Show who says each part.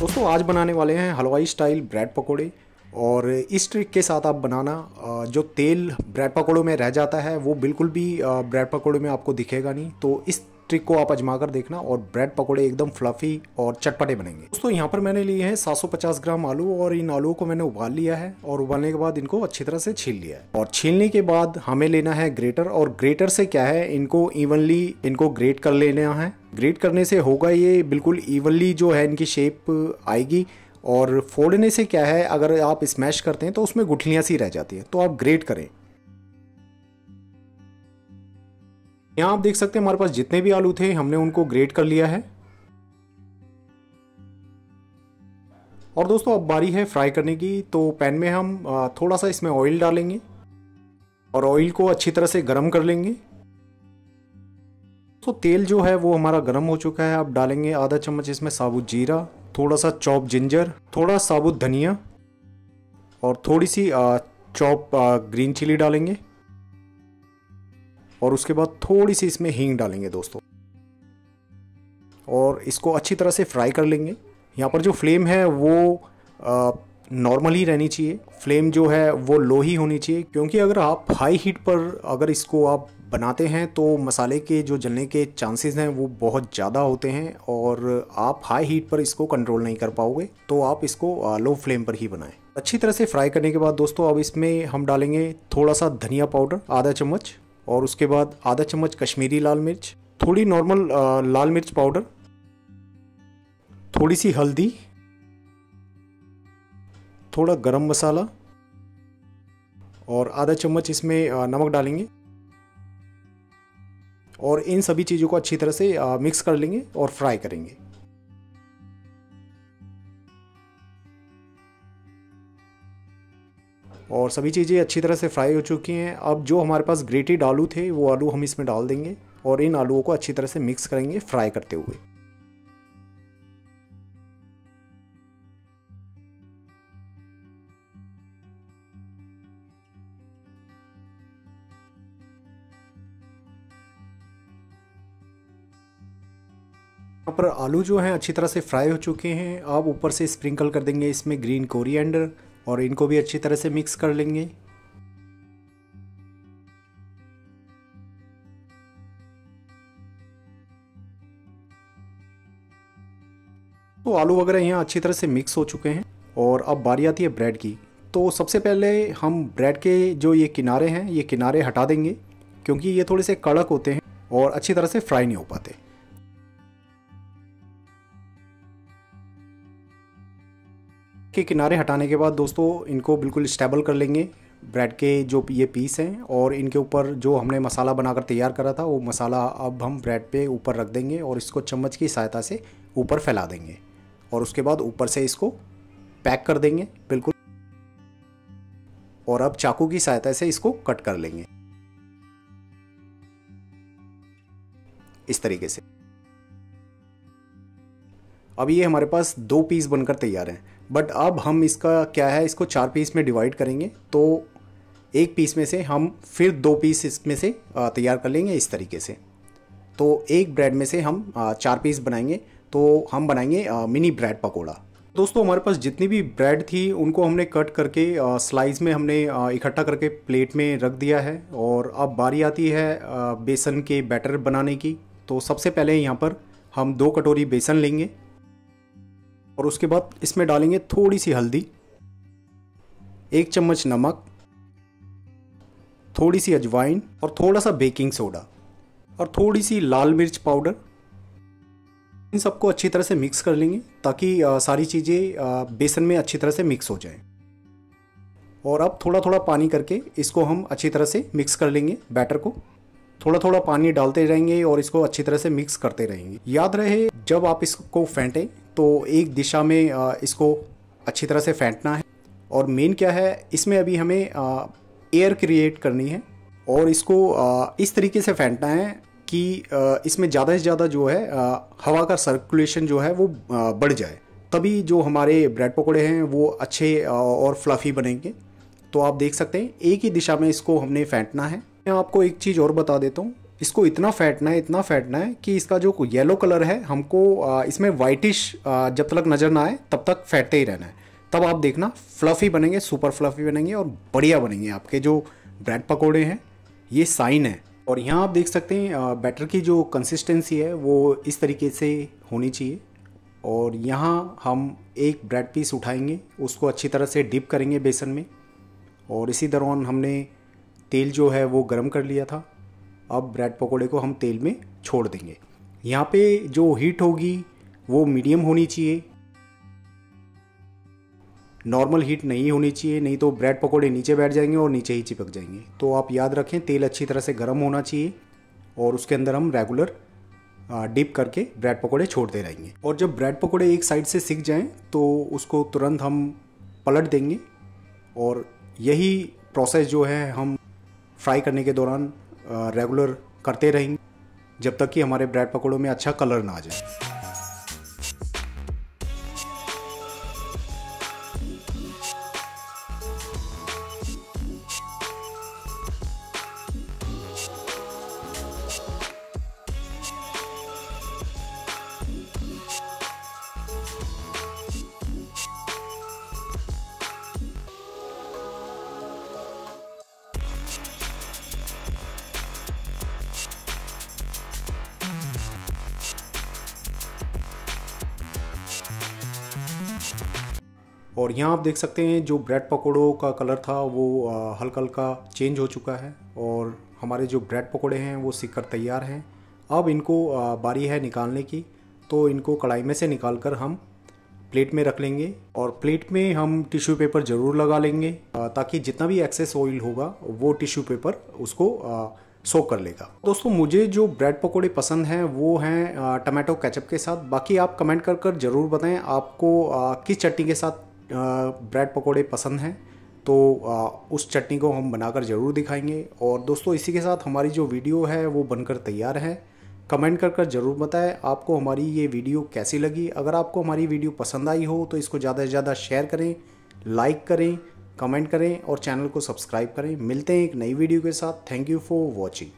Speaker 1: दोस्तों, आज बनाने वाले हैं हलवाई स्टाइल ब्रेड पकोड़े और इस ट्रिक के साथ आप बनाना जो तेल ब्रेड पकौड़ों में रह जाता है, वो बिल्कुल भी ब्रेड पकौड़े में आपको दिखेगा नहीं। तो इस ट्रिक को आप अजमा कर देखना और ब्रेड पकोड़े एकदम फ्लफी और चटपटे बनेंगे। दोस्तों, यहाँ पर मैंने लिए हैं 750 ग्राम आलू और इन आलूओं को मैंने उबाल लिया है और उबालने के बाद इनको अच्छी तरह से छील लिया है। और छीलने के बाद हमें लेना है ग्रेटर और ग्रेटर से क्या है, इनको इवनली इनको ग्रेट कर लेना है। ग्रेट करने से होगा ये बिल्कुल इवनली जो है इनकी शेप आएगी। और फोड़ने से क्या है, अगर आप स्मैश करते हैं तो उसमें गुठलियाँ सी रह जाती हैं तो आप ग्रेट करें। यहाँ आप देख सकते हैं हमारे पास जितने भी आलू थे, हमने उनको ग्रेट कर लिया है। और दोस्तों, अब बारी है फ्राई करने की तो पैन में हम थोड़ा सा इसमें ऑयल डालेंगे। और ऑयल को अच्छी तरह से गर्म कर लेंगे। तो तेल जो है वो हमारा गर्म हो चुका है। अब डालेंगे आधा चम्मच इसमें साबुत जीरा थोड़ा सा चॉप जिंजर, थोड़ा साबुत धनिया और थोड़ी सी चॉप ग्रीन चिली डालेंगे। और उसके बाद थोड़ी सी इसमें हींग डालेंगे दोस्तों। और इसको अच्छी तरह से फ्राई कर लेंगे। यहाँ पर जो फ्लेम है वो नॉर्मल ही रहनी चाहिए। फ्लेम जो है वो लो ही होनी चाहिए। क्योंकि अगर आप हाई हीट पर अगर इसको आप बनाते हैं तो मसाले के जो जलने के चांसेस हैं वो बहुत ज़्यादा होते हैं और आप हाई हीट पर इसको कंट्रोल नहीं कर पाओगे तो आप इसको लो फ्लेम पर ही बनाएँ। अच्छी तरह से फ्राई करने के बाद दोस्तों, अब इसमें हम डालेंगे थोड़ा सा धनिया पाउडर आधा चम्मच और उसके बाद आधा चम्मच कश्मीरी लाल मिर्च, थोड़ी नॉर्मल लाल मिर्च पाउडर थोड़ी सी हल्दी, थोड़ा गरम मसाला और आधा चम्मच इसमें नमक डालेंगे। और इन सभी चीज़ों को अच्छी तरह से मिक्स कर लेंगे और फ्राई करेंगे। और सभी चीज़ें अच्छी तरह से फ्राई हो चुकी हैं। अब जो हमारे पास ग्रेटेड आलू थे, वो आलू हम इसमें डाल देंगे और इन आलूओं को अच्छी तरह से मिक्स करेंगे फ्राई करते हुए। यहाँ पर आलू जो हैं अच्छी तरह से फ्राई हो चुके हैं। अब ऊपर से स्प्रिंकल कर देंगे इसमें ग्रीन कोरिएंडर और इनको भी अच्छी तरह से मिक्स कर लेंगे। तो आलू वगैरह यहाँ अच्छी तरह से मिक्स हो चुके हैं और अब बारी आती है ब्रेड की। तो सबसे पहले हम ब्रेड के जो ये किनारे हैं, ये किनारे हटा देंगे क्योंकि ये थोड़े से कड़क होते हैं और अच्छी तरह से फ्राई नहीं हो पाते। के किनारे हटाने के बाद दोस्तों इनको बिल्कुल स्टेबल कर लेंगे। ब्रेड के जो ये पीस हैं और इनके ऊपर जो हमने मसाला बनाकर तैयार करा था, वो मसाला अब हम ब्रेड पे ऊपर रख देंगे और इसको चम्मच की सहायता से ऊपर फैला देंगे। और उसके बाद ऊपर से इसको पैक कर देंगे, बिल्कुल। और अब चाकू की सहायता से इसको कट कर लेंगे। इस तरीके से। अब ये हमारे पास दो पीस बनकर तैयार हैं। बट अब हम इसका क्या है, इसको चार पीस में डिवाइड करेंगे। तो एक पीस में से हम फिर दो पीस इसमें से तैयार कर लेंगे इस तरीके से। तो एक ब्रेड में से हम चार पीस बनाएँगे। तो हम बनाएँगे मिनी ब्रेड पकोड़ा। दोस्तों, हमारे पास जितनी भी ब्रेड थी, उनको हमने कट करके स्लाइस में हमने इकट्ठा करके प्लेट में रख दिया है। और अब बारी आती है बेसन के बैटर बनाने की। तो सबसे पहले यहाँ पर हम दो कटोरी बेसन लेंगे। और उसके बाद इसमें डालेंगे थोड़ी सी हल्दी, एक चम्मच नमक, थोड़ी सी अजवाइन और थोड़ा सा बेकिंग सोडा और थोड़ी सी लाल मिर्च पाउडर। इन सबको अच्छी तरह से मिक्स कर लेंगे ताकि सारी चीज़ें बेसन में अच्छी तरह से मिक्स हो जाए। और अब थोड़ा थोड़ा पानी करके इसको हम अच्छी तरह से मिक्स कर लेंगे बैटर को। थोड़ा थोड़ा पानी डालते रहेंगे और इसको अच्छी तरह से मिक्स करते रहेंगे। याद रहे, जब आप इसको फेंटें तो एक दिशा में इसको अच्छी तरह से फेंटना है। और मेन क्या है, इसमें अभी हमें एयर क्रिएट करनी है और इसको इस तरीके से फेंटना है कि इसमें ज़्यादा से ज़्यादा जो है हवा का सर्कुलेशन जो है वो बढ़ जाए। तभी जो हमारे ब्रेड पकौड़े हैं वो अच्छे और फ्लफ़ी बनेंगे। तो आप देख सकते हैं, एक ही दिशा में इसको हमने फेंटना है। मैं आपको एक चीज़ और बता देता हूँ इसको इतना फैटना है, इतना फैटना है कि इसका जो येलो कलर है, हमको इसमें वाइटिश जब तक नज़र ना आए, तब तक फैटते ही रहना है। तब आप देखना फ्लफ़ी बनेंगे सुपर फ्लफ़ी बनेंगे और बढ़िया बनेंगे। आपके जो ब्रेड पकौड़े हैं, ये साइन है। और यहाँ आप देख सकते हैं बैटर की जो कंसिस्टेंसी है, वो इस तरीके से होनी चाहिए। और यहाँ हम एक ब्रेड पीस उठाएँगे, उसको अच्छी तरह से डिप करेंगे बेसन में। और इसी दौरान हमने तेल जो है, वो गर्म कर लिया था। अब ब्रेड पकौड़े को हम तेल में छोड़ देंगे। यहाँ पे जो हीट होगी, वो मीडियम होनी चाहिए। नॉर्मल हीट नहीं होनी चाहिए, नहीं तो ब्रेड पकोड़े नीचे बैठ जाएँगे और नीचे ही चिपक जाएँगे। तो आप याद रखें, तेल अच्छी तरह से गर्म होना चाहिए और उसके अंदर हम रेगुलर डिप करके ब्रेड पकोड़े छोड़ते रहेंगे। और जब ब्रेड पकोड़े एक साइड से सीख जाएँ तो उसको तुरंत हम पलट देंगे और यही प्रोसेस जो है हम फ्राई करने के दौरान रेगुलर करते रहेंगे, जब तक कि हमारे ब्रेड पकौड़ों में अच्छा कलर ना आ जाए। और यहाँ आप देख सकते हैं जो ब्रेड पकौड़ों का कलर था वो हल्का हल्का चेंज हो चुका है और हमारे जो ब्रेड पकौड़े हैं वो सीख तैयार हैं। अब इनको बारी है निकालने की तो इनको कढ़ाई में से निकाल कर हम प्लेट में रख लेंगे और प्लेट में हम टिश्यू पेपर ज़रूर लगा लेंगे ताकि जितना भी एक्सेस ऑयल होगा वो टिश्यू पेपर उसको सो कर लेगा। दोस्तों, मुझे जो ब्रेड पकौड़े पसंद हैं वो हैं टमाटो केचप के साथ। बाकी आप कमेंट कर कर ज़रूर बताएँ आपको किस चटनी के साथ ब्रेड पकोड़े पसंद हैं तो उस चटनी को हम बनाकर ज़रूर दिखाएँगे। और दोस्तों, इसी के साथ हमारी जो वीडियो है, वो बनकर तैयार है। कमेंट कर कर ज़रूर बताएँ, आपको हमारी ये वीडियो कैसी लगी? अगर आपको हमारी वीडियो पसंद आई हो तो इसको ज़्यादा से ज़्यादा शेयर करें लाइक करें कमेंट करें और चैनल को सब्सक्राइब करें। मिलते हैं एक नई वीडियो के साथ। Thank you for watching